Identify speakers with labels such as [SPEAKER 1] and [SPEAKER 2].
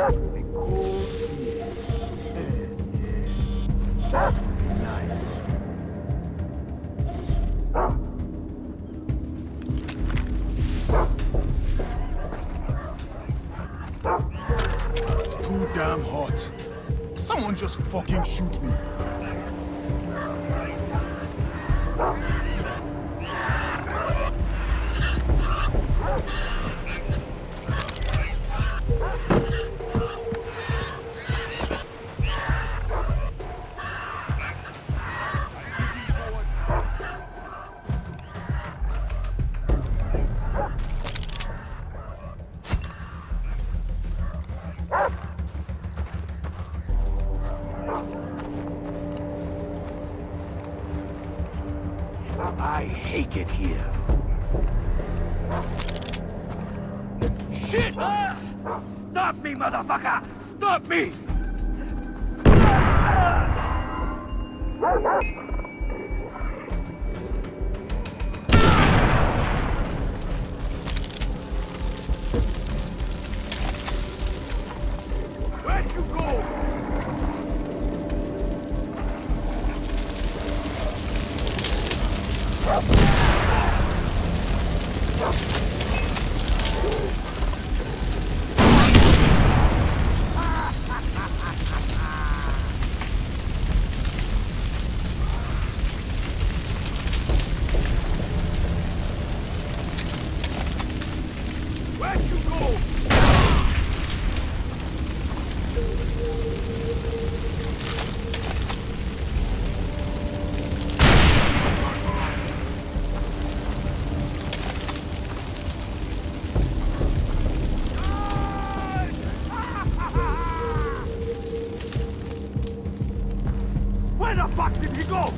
[SPEAKER 1] It's too damn hot. Someone just fucking shoot me.
[SPEAKER 2] I hate it here. Shit! Stop me, motherfucker! Stop me! Where'd Where the fuck did he go?